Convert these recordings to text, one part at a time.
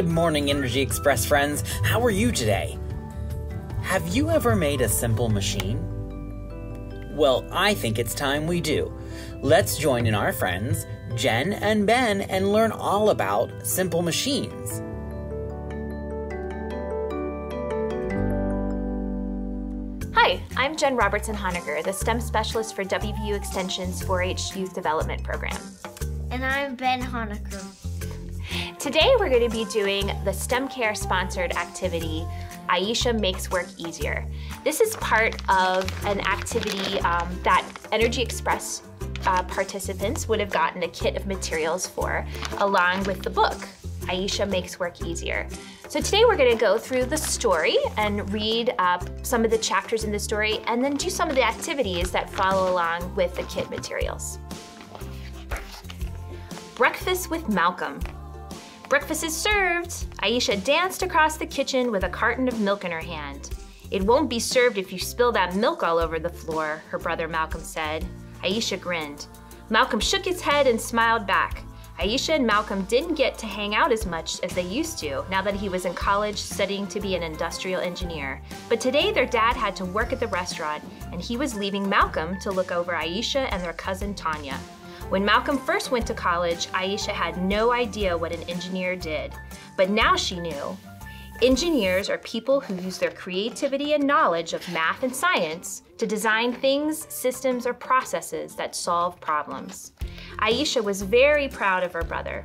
Good morning, Energy Express friends. How are you today? Have you ever made a simple machine? Well, I think it's time we do. Let's join in our friends, Jen and Ben, and learn all about simple machines. Hi, I'm Jen Robertson Honegger, the STEM specialist for WVU Extension's 4 H Youth Development Program. And I'm Ben Honegger. Today we're going to be doing the STEM Care sponsored activity, Aisha Makes Work Easier. This is part of an activity um, that Energy Express uh, participants would have gotten a kit of materials for, along with the book, Aisha Makes Work Easier. So today we're going to go through the story and read uh, some of the chapters in the story and then do some of the activities that follow along with the kit materials. Breakfast with Malcolm. Breakfast is served. Aisha danced across the kitchen with a carton of milk in her hand. It won't be served if you spill that milk all over the floor, her brother Malcolm said. Aisha grinned. Malcolm shook his head and smiled back. Aisha and Malcolm didn't get to hang out as much as they used to now that he was in college studying to be an industrial engineer. But today their dad had to work at the restaurant and he was leaving Malcolm to look over Aisha and their cousin Tanya. When Malcolm first went to college, Aisha had no idea what an engineer did, but now she knew. Engineers are people who use their creativity and knowledge of math and science to design things, systems, or processes that solve problems. Aisha was very proud of her brother.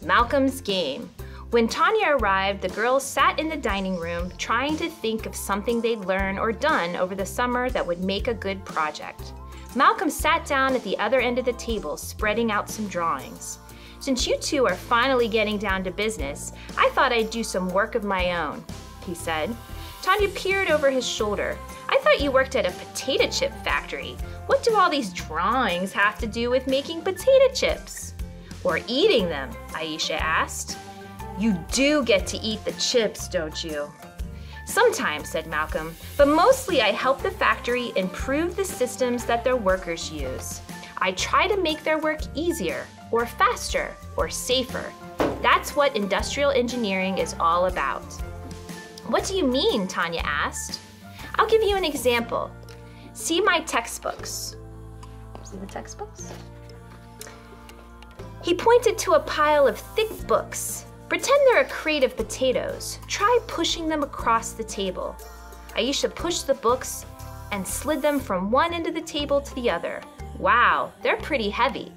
Malcolm's game. When Tanya arrived, the girls sat in the dining room trying to think of something they'd learned or done over the summer that would make a good project. Malcolm sat down at the other end of the table, spreading out some drawings. Since you two are finally getting down to business, I thought I'd do some work of my own, he said. Tanya peered over his shoulder. I thought you worked at a potato chip factory. What do all these drawings have to do with making potato chips? Or eating them? Aisha asked. You do get to eat the chips, don't you? Sometimes, said Malcolm, but mostly I help the factory improve the systems that their workers use. I try to make their work easier, or faster, or safer. That's what industrial engineering is all about. What do you mean? Tanya asked. I'll give you an example. See my textbooks. See the textbooks? He pointed to a pile of thick books Pretend they're a crate of potatoes. Try pushing them across the table. Aisha pushed the books and slid them from one end of the table to the other. Wow, they're pretty heavy.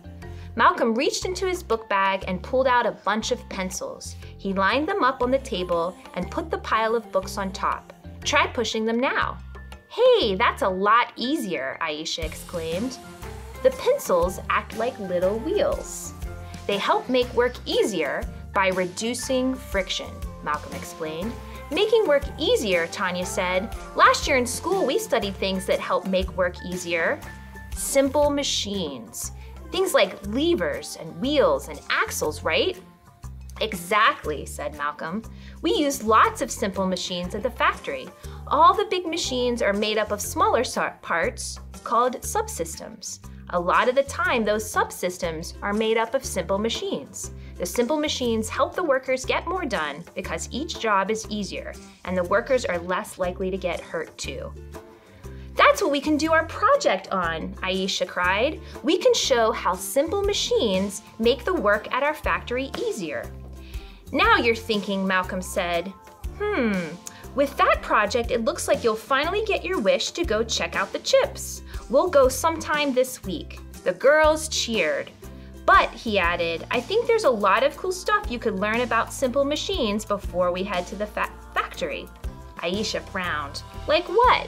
Malcolm reached into his book bag and pulled out a bunch of pencils. He lined them up on the table and put the pile of books on top. Try pushing them now. Hey, that's a lot easier, Aisha exclaimed. The pencils act like little wheels. They help make work easier by reducing friction, Malcolm explained. Making work easier, Tanya said. Last year in school, we studied things that help make work easier. Simple machines. Things like levers and wheels and axles, right? Exactly, said Malcolm. We use lots of simple machines at the factory. All the big machines are made up of smaller parts called subsystems. A lot of the time, those subsystems are made up of simple machines. The simple machines help the workers get more done because each job is easier and the workers are less likely to get hurt too. That's what we can do our project on, Aisha cried. We can show how simple machines make the work at our factory easier. Now you're thinking, Malcolm said. Hmm, with that project, it looks like you'll finally get your wish to go check out the chips. We'll go sometime this week. The girls cheered. But, he added, I think there's a lot of cool stuff you could learn about simple machines before we head to the fa factory. Aisha frowned. Like what?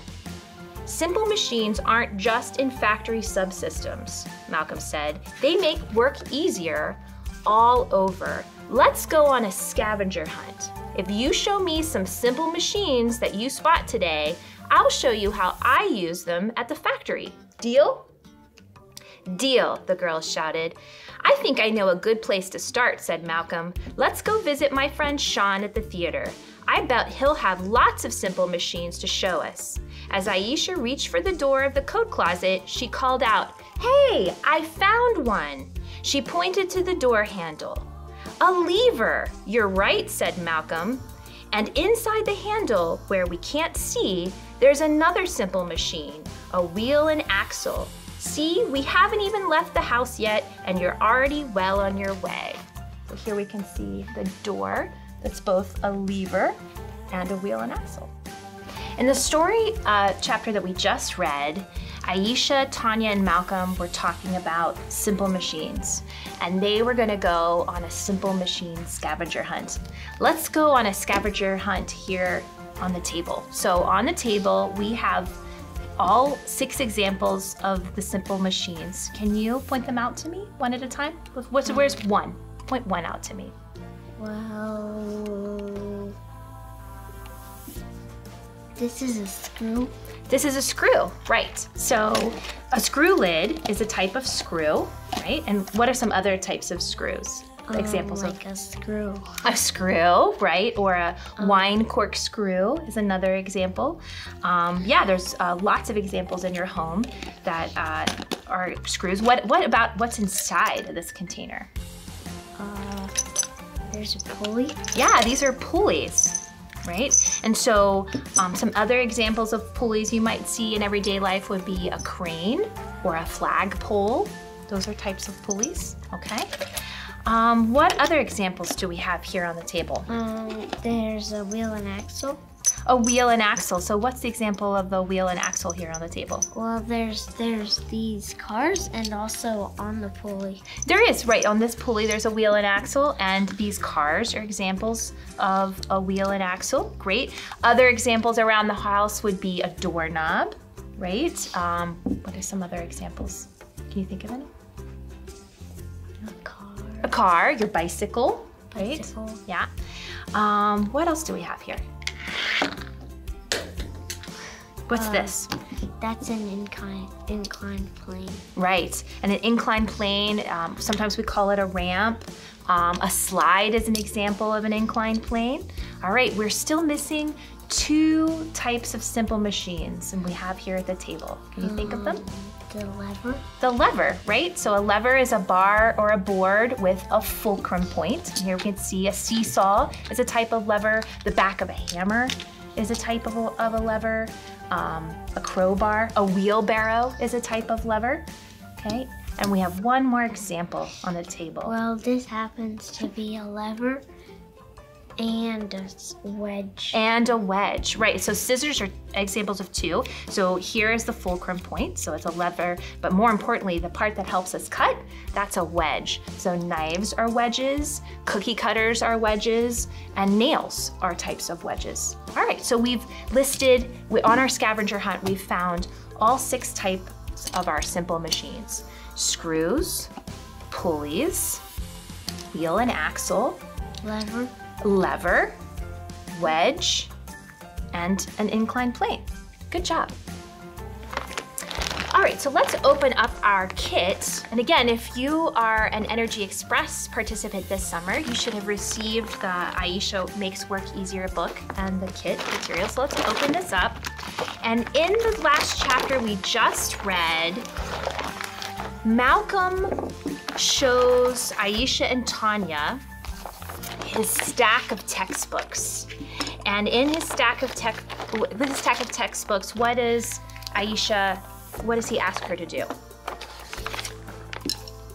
Simple machines aren't just in factory subsystems, Malcolm said. They make work easier all over. Let's go on a scavenger hunt. If you show me some simple machines that you spot today, I'll show you how I use them at the factory. Deal? Deal, the girls shouted. I think I know a good place to start, said Malcolm. Let's go visit my friend Sean at the theater. I bet he'll have lots of simple machines to show us. As Aisha reached for the door of the coat closet, she called out, Hey, I found one! She pointed to the door handle. A lever. You're right, said Malcolm. And inside the handle, where we can't see, there's another simple machine, a wheel and axle. See, we haven't even left the house yet, and you're already well on your way. So here we can see the door that's both a lever and a wheel and axle. In the story uh, chapter that we just read, Aisha, Tanya, and Malcolm were talking about simple machines, and they were gonna go on a simple machine scavenger hunt. Let's go on a scavenger hunt here on the table. So on the table, we have all six examples of the simple machines. Can you point them out to me one at a time? What's, hmm. where's one? Point one out to me. Well, this is a screw. This is a screw, right. So a screw lid is a type of screw, right? And what are some other types of screws? Examples um, of like a screw. a screw, right? Or a wine corkscrew is another example. Um, yeah, there's uh, lots of examples in your home that uh, are screws. What what about what's inside this container? Uh, there's a pulley. Yeah, these are pulleys, right? And so um, some other examples of pulleys you might see in everyday life would be a crane or a flagpole. Those are types of pulleys, okay? Um, what other examples do we have here on the table? Um, there's a wheel and axle. A wheel and axle. So what's the example of the wheel and axle here on the table? Well, there's there's these cars and also on the pulley. There is, right, on this pulley there's a wheel and axle and these cars are examples of a wheel and axle. Great. Other examples around the house would be a doorknob, right? Um, what are some other examples? Can you think of any? A car. Your bicycle, right? Bicycle. Yeah. Um, what else do we have here? What's this? That's an incline inclined plane. Right, and an inclined plane, um, sometimes we call it a ramp. Um, a slide is an example of an inclined plane. All right, we're still missing two types of simple machines, and we have here at the table. Can you think of them? The lever. The lever, right? So a lever is a bar or a board with a fulcrum point. Here we can see a seesaw is a type of lever. The back of a hammer is a type of a, of a lever. Um, a crowbar, a wheelbarrow is a type of lever. Okay, and we have one more example on the table. Well, this happens to be a lever and a wedge. and a wedge, right? So scissors are examples of two. So here is the fulcrum point, so it's a lever, but more importantly, the part that helps us cut, that's a wedge. So knives are wedges, cookie cutters are wedges, and nails are types of wedges. All right, so we've listed, we, on our scavenger hunt, we've found all six types of our simple machines. Screws, pulleys, wheel and axle, lever. Lever, wedge, and an inclined plane. Good job. All right, so let's open up our kit. And again, if you are an Energy Express participant this summer, you should have received the Aisha Makes Work Easier book and the kit material. So let's open this up. And in the last chapter we just read, Malcolm shows Aisha and Tanya his stack of textbooks. And in his stack of tech, with his stack of textbooks, what does Aisha, what does he ask her to do?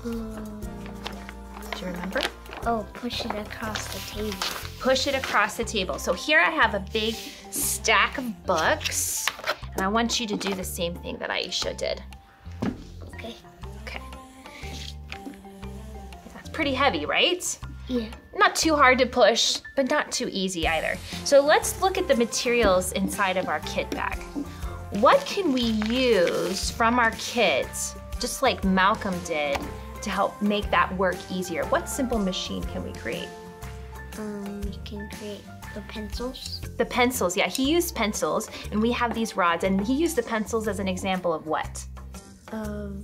Do you remember? Oh, push it across the table. Push it across the table. So here I have a big stack of books, and I want you to do the same thing that Aisha did. Okay. Okay. That's pretty heavy, right? Yeah. Not too hard to push, but not too easy either. So let's look at the materials inside of our kit bag. What can we use from our kit, just like Malcolm did, to help make that work easier? What simple machine can we create? Um, you can create the pencils. The pencils, yeah, he used pencils, and we have these rods, and he used the pencils as an example of what? Of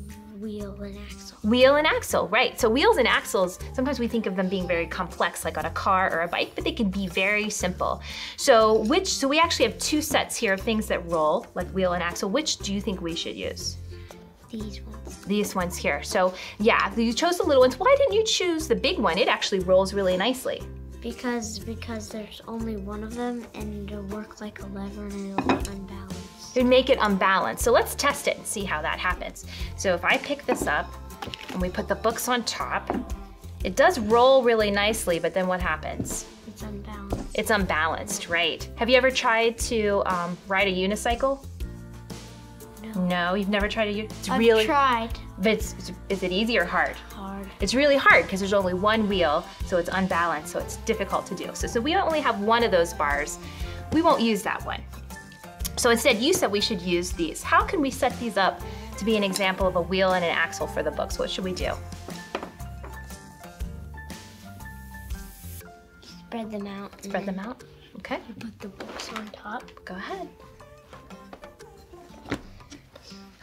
wheel and axle. Wheel and axle, right. So wheels and axles, sometimes we think of them being very complex, like on a car or a bike, but they can be very simple. So which, so we actually have two sets here of things that roll, like wheel and axle. Which do you think we should use? these ones. These ones here. So yeah, you chose the little ones. Why didn't you choose the big one? It actually rolls really nicely. Because because there's only one of them and it'll work like a lever and it'll be unbalanced. It would make it unbalanced. So let's test it and see how that happens. So if I pick this up and we put the books on top, it does roll really nicely, but then what happens? It's unbalanced. It's unbalanced, right? Have you ever tried to um, ride a unicycle? No. No, you've never tried a. u- It's I've really. tried But it's, is it easy or hard? hard. It's really hard because there's only one wheel, so it's unbalanced, so it's difficult to do. So, so we only have one of those bars. We won't use that one. So instead, you said we should use these. How can we set these up to be an example of a wheel and an axle for the books? What should we do? Spread them out. Spread them out. Okay, Put the books on top. go ahead.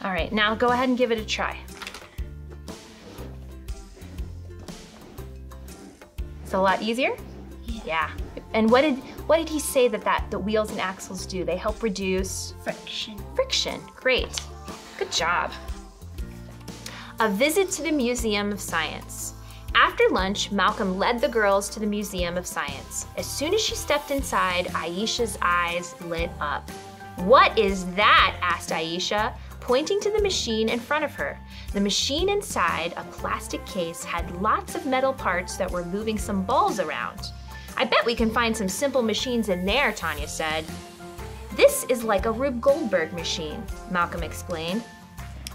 All right, now go ahead and give it a try. It's a lot easier? Yeah. And what did what did he say that that the wheels and axles do? They help reduce Friction. friction. Great. Good job. A visit to the Museum of Science. After lunch, Malcolm led the girls to the Museum of Science. As soon as she stepped inside, Aisha's eyes lit up. What is that? asked Aisha, pointing to the machine in front of her. The machine inside, a plastic case, had lots of metal parts that were moving some balls around. I bet we can find some simple machines in there, Tanya said. This is like a Rube Goldberg machine, Malcolm explained.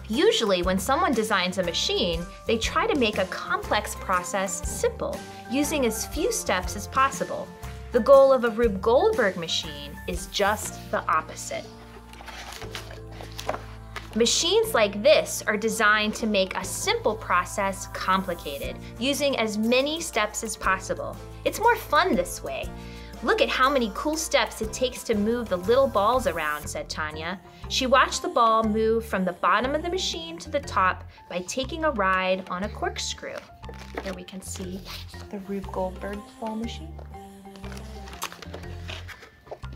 Usually, when someone designs a machine, they try to make a complex process simple, using as few steps as possible. The goal of a Rube Goldberg machine is just the opposite. Machines like this are designed to make a simple process complicated, using as many steps as possible. It's more fun this way. Look at how many cool steps it takes to move the little balls around, said Tanya. She watched the ball move from the bottom of the machine to the top by taking a ride on a corkscrew. Here we can see the Rube Goldberg ball machine.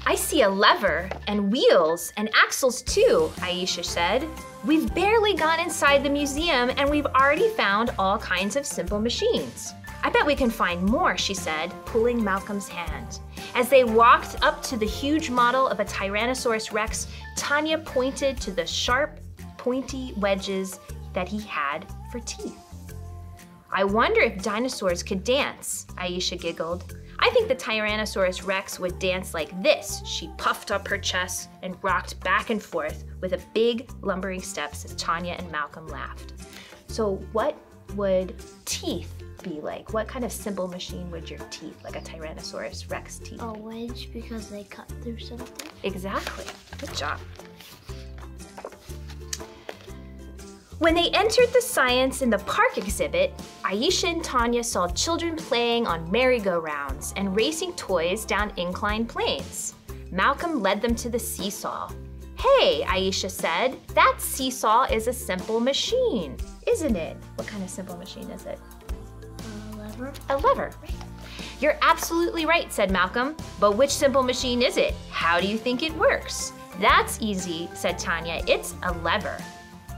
I see a lever and wheels and axles too, Aisha said. We've barely gone inside the museum and we've already found all kinds of simple machines. I bet we can find more, she said, pulling Malcolm's hand. As they walked up to the huge model of a Tyrannosaurus Rex, Tanya pointed to the sharp, pointy wedges that he had for teeth. I wonder if dinosaurs could dance, Aisha giggled. I think the Tyrannosaurus Rex would dance like this. She puffed up her chest and rocked back and forth with a big lumbering steps as Tanya and Malcolm laughed. So, what would teeth be like? What kind of simple machine would your teeth, like a Tyrannosaurus Rex teeth? A wedge because they cut through something. Exactly. Good job. When they entered the Science in the Park exhibit, Aisha and Tanya saw children playing on merry-go-rounds and racing toys down inclined planes. Malcolm led them to the seesaw. Hey, Aisha said, that seesaw is a simple machine, isn't it? What kind of simple machine is it? A lever. A lever. You're absolutely right, said Malcolm. But which simple machine is it? How do you think it works? That's easy, said Tanya. It's a lever.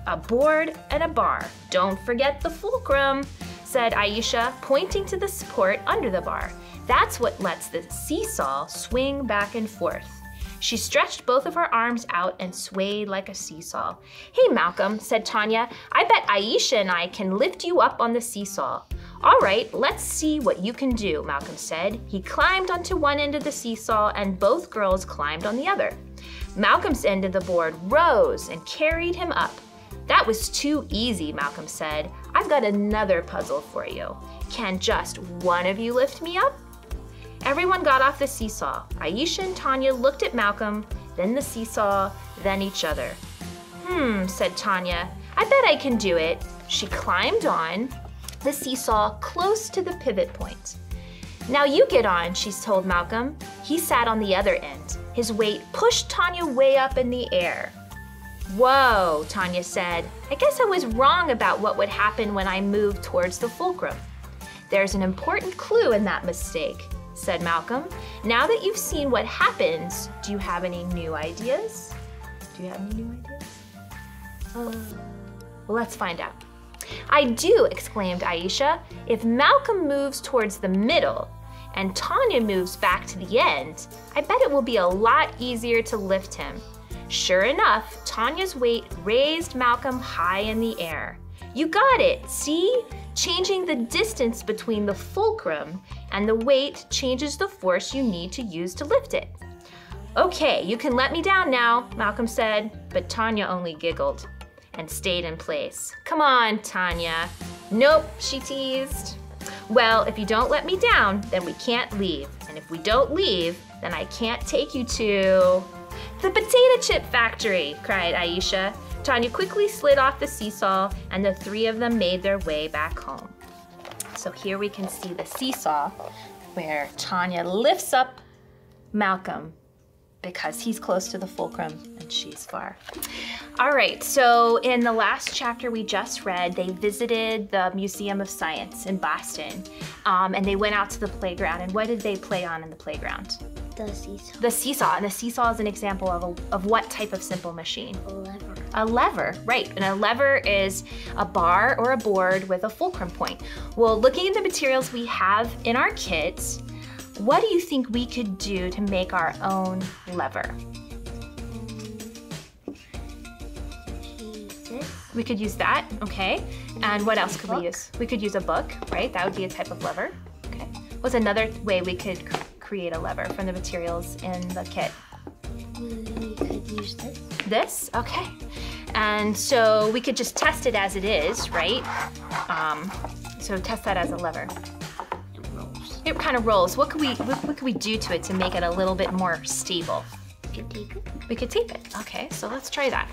A board and a bar. Don't forget the fulcrum, said Aisha, pointing to the support under the bar. That's what lets the seesaw swing back and forth. She stretched both of her arms out and swayed like a seesaw. Hey, Malcolm, said Tanya, I bet Aisha and I can lift you up on the seesaw. All right, let's see what you can do, Malcolm said. He climbed onto one end of the seesaw and both girls climbed on the other. Malcolm's end of the board rose and carried him up. That was too easy, Malcolm said. I've got another puzzle for you. Can just one of you lift me up? Everyone got off the seesaw. Aisha and Tanya looked at Malcolm, then the seesaw, then each other. Hmm, said Tanya. I bet I can do it. She climbed on the seesaw close to the pivot point. Now you get on, she told Malcolm. He sat on the other end. His weight pushed Tanya way up in the air. Whoa, Tanya said. I guess I was wrong about what would happen when I moved towards the fulcrum. There's an important clue in that mistake, said Malcolm. Now that you've seen what happens, do you have any new ideas? Do you have any new ideas? Uh, Well, let's find out. I do, exclaimed Aisha. If Malcolm moves towards the middle and Tanya moves back to the end, I bet it will be a lot easier to lift him. Sure enough, Tanya's weight raised Malcolm high in the air. You got it, see? Changing the distance between the fulcrum and the weight changes the force you need to use to lift it. Okay, you can let me down now, Malcolm said, but Tanya only giggled and stayed in place. Come on, Tanya. Nope, she teased. Well, if you don't let me down, then we can't leave. And if we don't leave, then I can't take you to. The potato chip factory, cried Aisha. Tanya quickly slid off the seesaw, and the three of them made their way back home. So here we can see the seesaw where Tanya lifts up Malcolm because he's close to the fulcrum and she's far. All right, so in the last chapter we just read, they visited the Museum of Science in Boston um, and they went out to the playground. And what did they play on in the playground? The seesaw. The seesaw. And the seesaw is an example of, a, of what type of simple machine? A lever. A lever, right. And a lever is a bar or a board with a fulcrum point. Well, looking at the materials we have in our kits, what do you think we could do to make our own lever? We could use that, okay. And what else could we use? We could use a book, right? That would be a type of lever. Okay. What's another way we could create a lever from the materials in the kit? We could use this. This, okay. And so we could just test it as it is, right? Um, so test that as a lever. It rolls. It kind of rolls. What could we what, what could we do to it to make it a little bit more stable? We could take it. We could tape it. Okay, so let's try that.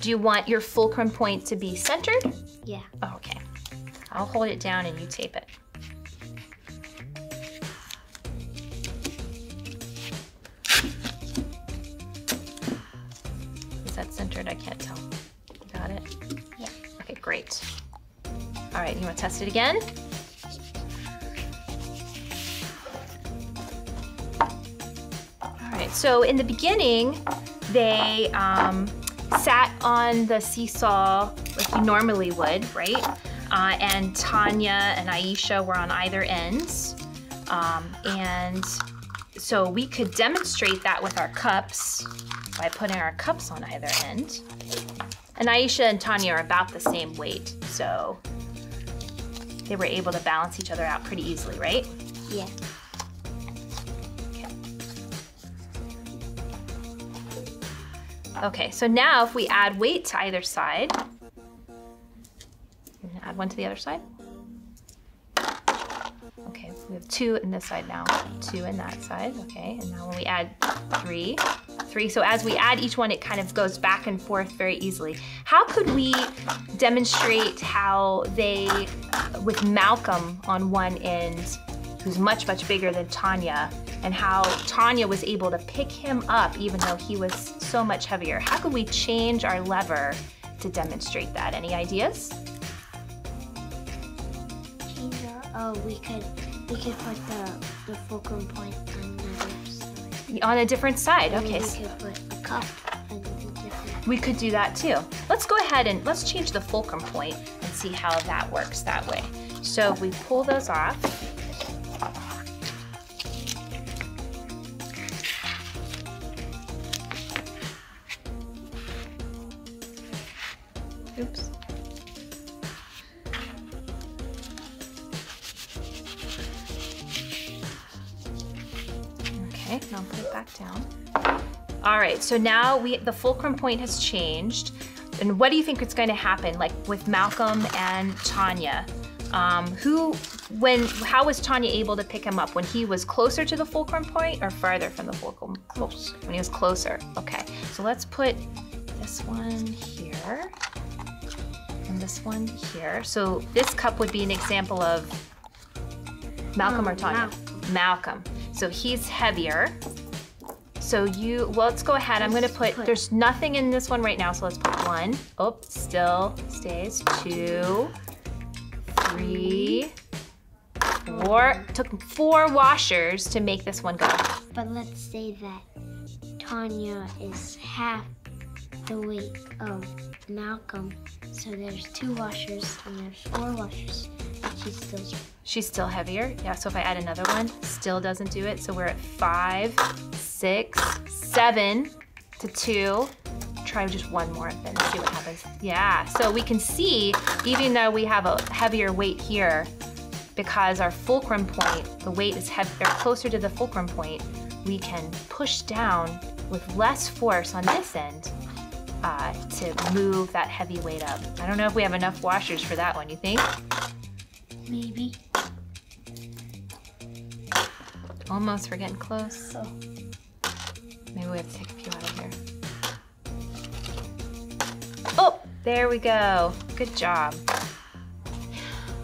Do you want your fulcrum point to be centered? Yeah. Okay. I'll hold it down and you tape it. Is that centered? I can't tell. Got it? Yeah. Okay, great. All right, you want to test it again? All right, so in the beginning, they um, sat on the seesaw like you normally would, right? Uh, and Tanya and Aisha were on either ends. Um, and so we could demonstrate that with our cups by putting our cups on either end. And Aisha and Tanya are about the same weight, so they were able to balance each other out pretty easily, right? Yeah. Okay, so now if we add weight to either side, add one to the other side. Okay, we have two in this side now, two in that side. Okay, and now when we add three, three. So as we add each one, it kind of goes back and forth very easily. How could we demonstrate how they, with Malcolm on one end, who's much, much bigger than Tanya, and how Tanya was able to pick him up even though he was so much heavier. How could we change our lever to demonstrate that? Any ideas? Oh, we could we could put the the fulcrum point on the other side. On a different side, And okay. We could put a cup and a different. We could do that too. Let's go ahead and let's change the fulcrum point and see how that works that way. So if we pull those off. Oops. Back down. All right, so now we the fulcrum point has changed. And what do you think is going to happen, like with Malcolm and Tanya? Um, who, when, how was Tanya able to pick him up? When he was closer to the fulcrum point or farther from the fulcrum? Close. When he was closer. Okay, so let's put this one here and this one here. So this cup would be an example of Malcolm Oh, or Tanya? Malcolm. So he's heavier. So you, well, let's go ahead. I'm gonna put, put- there's nothing in this one right now, so let's put one. Oh, still stays. Two, three, four. Took four washers to make this one go. But let's say that Tanya is half the weight of Malcolm. So there's two washers and there's four washers. She's still She's still heavier. Yeah, so if I add another one, still doesn't do it. So we're at five, six, seven to two. Try just one more and then see what happens. Yeah, so we can see, even though we have a heavier weight here, because our fulcrum point, the weight is heavier, closer to the fulcrum point, we can push down with less force on this end uh, to move that heavy weight up. I don't know if we have enough washers for that one, you think? Maybe. Almost, we're getting close. So Maybe we have to take a few out of here. Oh, there we go. Good job.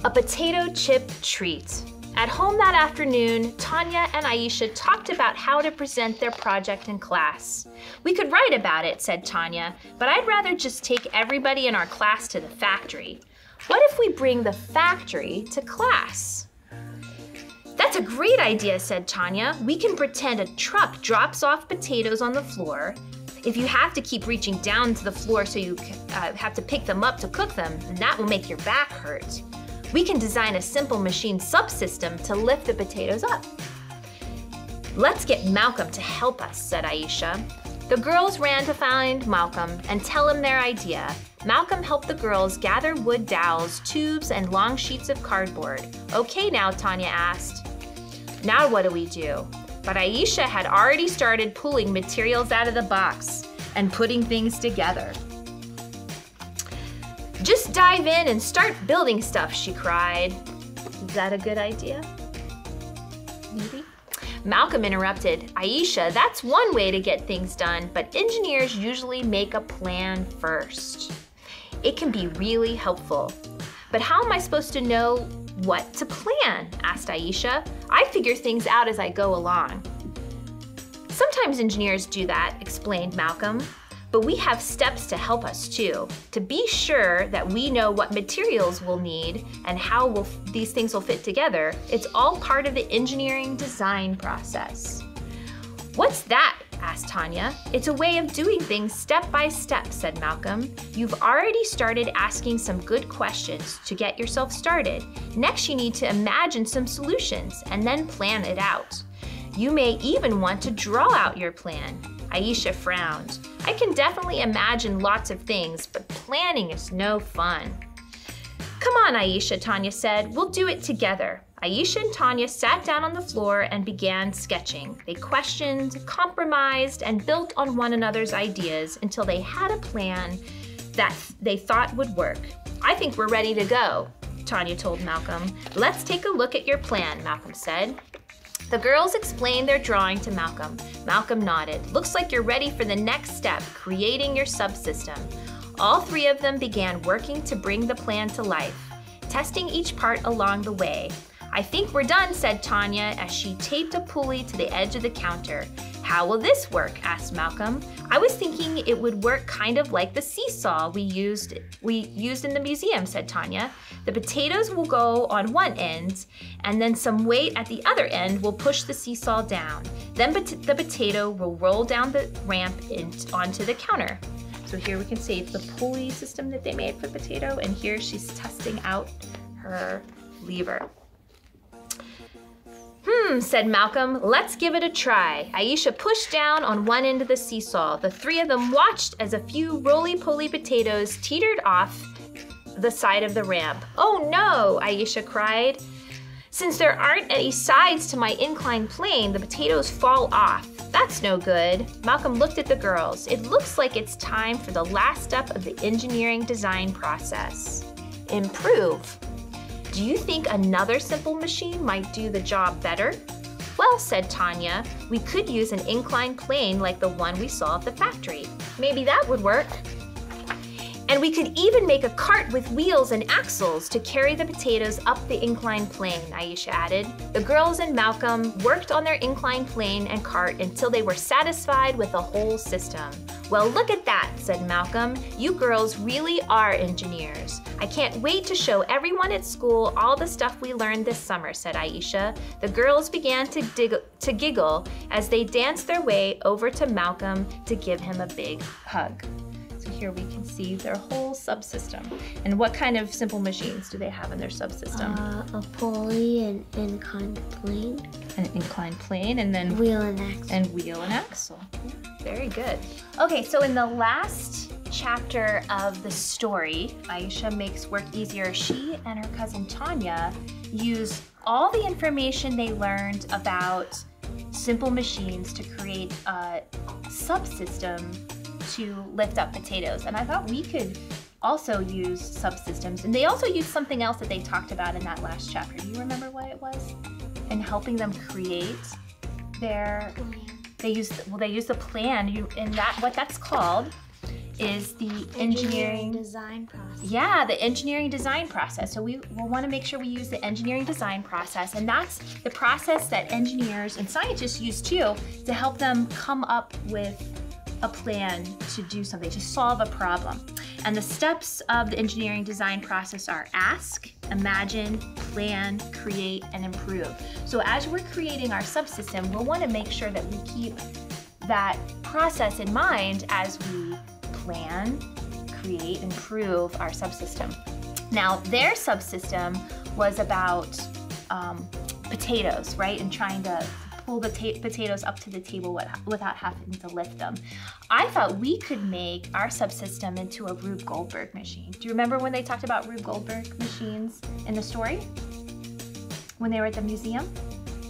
A potato chip treat. At home that afternoon, Tanya and Aisha talked about how to present their project in class. We could write about it, said Tanya, but I'd rather just take everybody in our class to the factory. What if we bring the factory to class? That's a great idea, said Tanya. We can pretend a truck drops off potatoes on the floor. If you have to keep reaching down to the floor so you uh, have to pick them up to cook them, that will make your back hurt. We can design a simple machine subsystem to lift the potatoes up. Let's get Malcolm to help us, said Aisha. The girls ran to find Malcolm and tell him their idea. Malcolm helped the girls gather wood dowels, tubes, and long sheets of cardboard. Okay now, Tanya asked. Now what do we do? But Aisha had already started pulling materials out of the box and putting things together. Just dive in and start building stuff, she cried. Is that a good idea? Maybe? Malcolm interrupted. Aisha, that's one way to get things done, but engineers usually make a plan first. It can be really helpful. But how am I supposed to know what to plan? asked Aisha. I figure things out as I go along. Sometimes engineers do that, explained Malcolm. But we have steps to help us too, to be sure that we know what materials we'll need and how we'll, these things will fit together. It's all part of the engineering design process. What's that? Asked Tanya. It's a way of doing things step by step, said Malcolm. You've already started asking some good questions to get yourself started. Next, you need to imagine some solutions and then plan it out. You may even want to draw out your plan. Aisha frowned. I can definitely imagine lots of things, but planning is no fun. Come on, Aisha, Tanya said. We'll do it together. Aisha and Tanya sat down on the floor and began sketching. They questioned, compromised, and built on one another's ideas until they had a plan that they thought would work. I think we're ready to go, Tanya told Malcolm. Let's take a look at your plan, Malcolm said. The girls explained their drawing to Malcolm. Malcolm nodded. Looks like you're ready for the next step, creating your subsystem. All three of them began working to bring the plan to life, testing each part along the way. I think we're done, said Tanya as she taped a pulley to the edge of the counter. How will this work? asked Malcolm. I was thinking it would work kind of like the seesaw we used we used in the museum, said Tanya. The potatoes will go on one end, and then some weight at the other end will push the seesaw down. Then the potato will roll down the ramp in, onto the counter. So here we can see the pulley system that they made for potato, and here she's testing out her lever. Hmm, said Malcolm. Let's give it a try. Aisha pushed down on one end of the seesaw. The three of them watched as a few roly poly potatoes teetered off the side of the ramp. Oh no, Aisha cried. Since there aren't any sides to my inclined plane, the potatoes fall off. That's no good. Malcolm looked at the girls. It looks like it's time for the last step of the engineering design process. Improve. Do you think another simple machine might do the job better? Well, said Tanya, we could use an inclined plane like the one we saw at the factory. Maybe that would work. And we could even make a cart with wheels and axles to carry the potatoes up the inclined plane, Aisha added. The girls and Malcolm worked on their inclined plane and cart until they were satisfied with the whole system. Well, look at that, said Malcolm. You girls really are engineers. I can't wait to show everyone at school all the stuff we learned this summer, said Aisha. The girls began to, dig- to giggle as they danced their way over to Malcolm to give him a big hug. Here we can see their whole subsystem. And what kind of simple machines do they have in their subsystem? Uh, a pulley and inclined plane, An inclined plane and then wheel and axle. and wheel and axle. Very good. Okay, so in the last chapter of the story, Aisha makes work easier. She and her cousin Tanya use all the information they learned about simple machines to create a subsystem to lift up potatoes. And I thought we could also use subsystems. And they also used something else that they talked about in that last chapter. Do you remember what it was? And helping them create their they use well they use the plan you and that what that's called is the engineering design process. yeah, the engineering design process. So we will want to make sure we use the engineering design process, and that's the process that engineers and scientists use too to help them come up with a plan to do something, to solve a problem. And the steps of the engineering design process are ask, imagine, plan, create, and improve. So as we're creating our subsystem, we'll want to make sure that we keep that process in mind as we plan, create, improve our subsystem. Now, their subsystem was about um, potatoes, right? And trying to pull the ta- potatoes up to the table with- without having to lift them. I thought we could make our subsystem into a Rube Goldberg machine. Do you remember when they talked about Rube Goldberg machines in the story? When they were at the museum?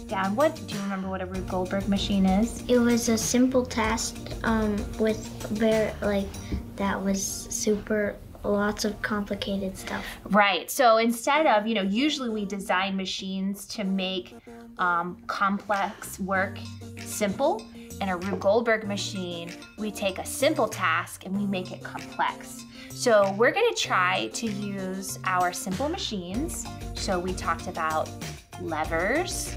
Yeah, what do you remember what a Rube Goldberg machine is? It was a simple task um, with very like that was super lots of complicated stuff. Right. So instead of, you know, usually we design machines to make um, complex work simple. In a Rube Goldberg machine, we take a simple task and we make it complex. So we're going to try to use our simple machines. So we talked about levers,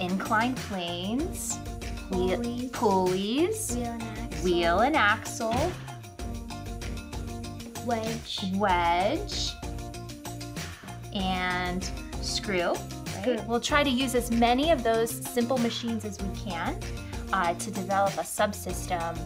inclined planes, Pulleys. pulleys, Wheel and axle. wheel and axle, wedge. wedge, and screw. Right? We'll try to use as many of those simple machines as we can uh, to develop a subsystem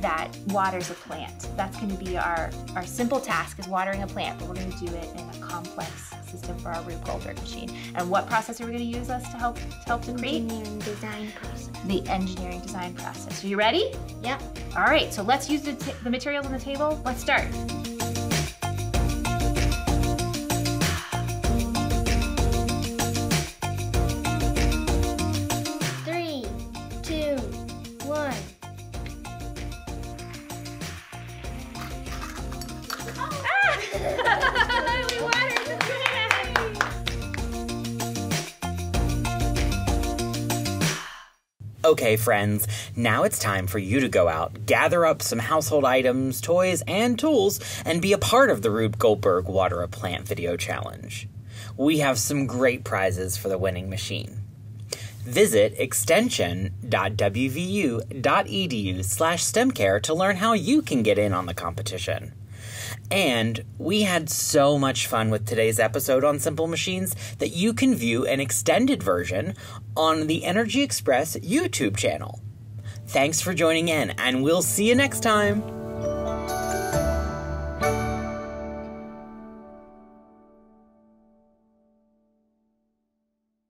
that waters a plant. That's going to be our, our simple task is watering a plant, but we're going to do it in a complex system for our Rube Goldberg machine. And what process are we going to use us to help to help to create? Engineering design process. The engineering design process. Are you ready? Yep. All right, so let's use the, t- the materials on the table. Let's start. Okay, friends, now it's time for you to go out, gather up some household items, toys, and tools, and be a part of the Rube Goldberg Water a Plant video challenge. We have some great prizes for the winning machine. Visit extension.wvu.edu slash stemcare to learn how you can get in on the competition. And we had so much fun with today's episode on Simple Machines that you can view an extended version on the Energy Express YouTube channel. Thanks for joining in, and we'll see you next time.